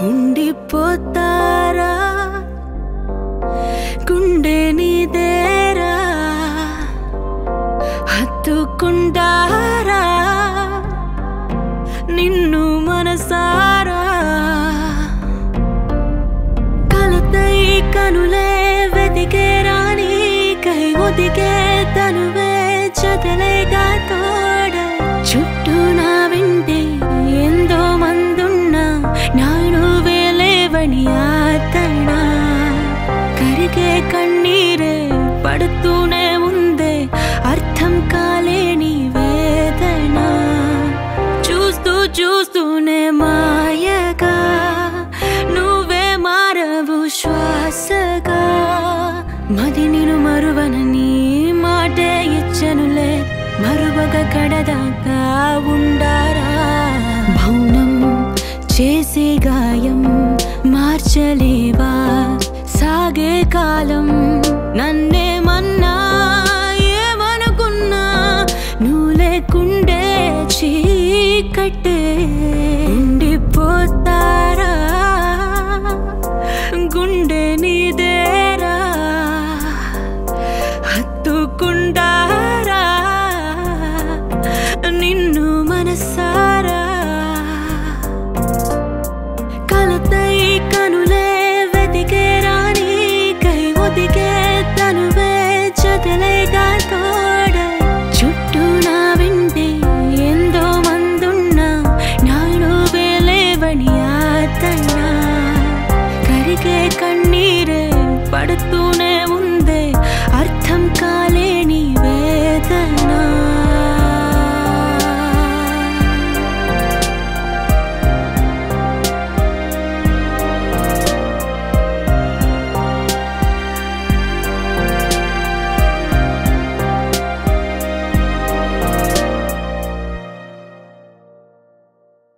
ఉండిపోతారా? గుండె నీదేరా? హత్తుకుంటారా? నిన్ను మనసారా? కలతై కనులే వెతికే రాని కై ఒదిగే తనువే జతలేగా తోడ చూస్తూనే మాయగా నువ్వే మారవు శ్వాసగా. మది నిను మరువనని మాటే ఇచ్చనులే. మరువక కడదాకా ఉండారా? మౌనం చేసే గాయం మార్చలేవా? సాగే కాలం నన్నేమన్నా ఏమనుకున్నా? నువ్వు లేకుండే చీకట్టే ఉండిపోతారా గుండె నీదేరా? హత్తుకుండా